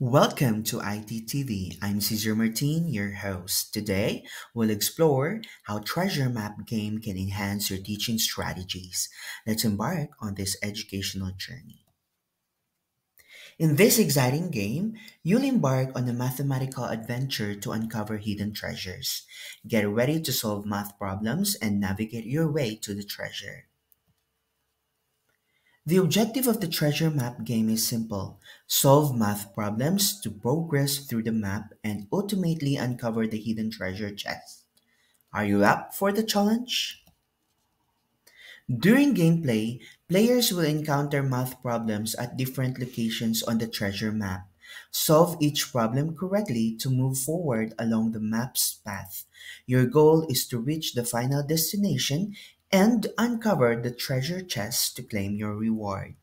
Welcome to ITTV. I'm Cesar Martin, your host. Today, we'll explore how Treasure Map game can enhance your teaching strategies. Let's embark on this educational journey. In this exciting game, you'll embark on a mathematical adventure to uncover hidden treasures. Get ready to solve math problems and navigate your way to the treasure. The objective of the treasure map game is simple. Solve math problems to progress through the map and ultimately uncover the hidden treasure chest. Are you up for the challenge? During gameplay, players will encounter math problems at different locations on the treasure map. Solve each problem correctly to move forward along the map's path. Your goal is to reach the final destination and uncover the treasure chest to claim your reward.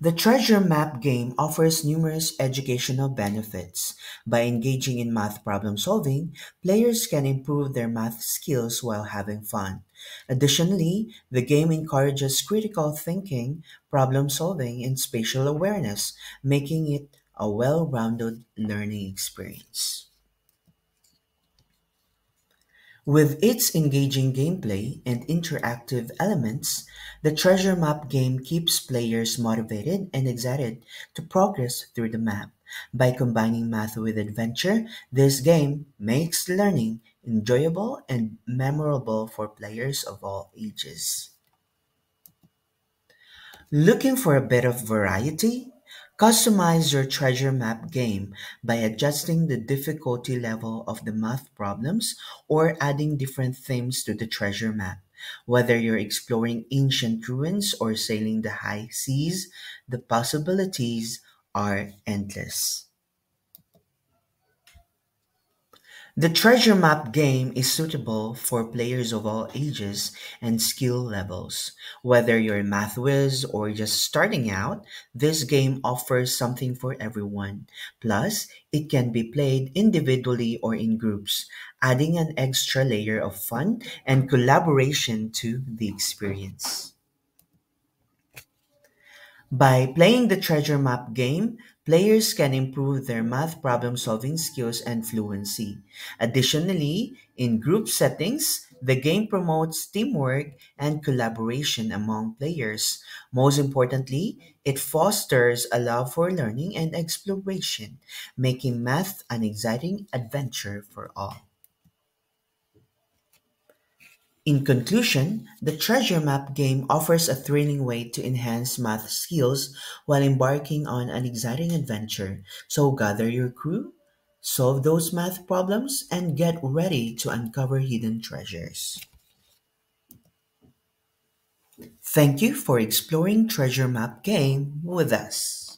The Treasure Map game offers numerous educational benefits. By engaging in math problem solving, players can improve their math skills while having fun. Additionally, the game encourages critical thinking, problem solving, and spatial awareness, making it a well rounded learning experience. With its engaging gameplay and interactive elements, the Treasure Map game keeps players motivated and excited to progress through the map. By combining math with adventure, this game makes learning enjoyable and memorable for players of all ages. Looking for a bit of variety? Customize your treasure map game by adjusting the difficulty level of the math problems or adding different themes to the treasure map. Whether you're exploring ancient ruins or sailing the high seas, the possibilities are endless. The treasure map game is suitable for players of all ages and skill levels. Whether you're a math whiz or just starting out, this game offers something for everyone. Plus, it can be played individually or in groups, adding an extra layer of fun and collaboration to the experience. By playing the treasure map game, players can improve their math problem-solving skills and fluency. Additionally, in group settings, the game promotes teamwork and collaboration among players. Most importantly, it fosters a love for learning and exploration, making math an exciting adventure for all. In conclusion, the Treasure Map game offers a thrilling way to enhance math skills while embarking on an exciting adventure. So gather your crew, solve those math problems, and get ready to uncover hidden treasures. Thank you for exploring Treasure Map game with us.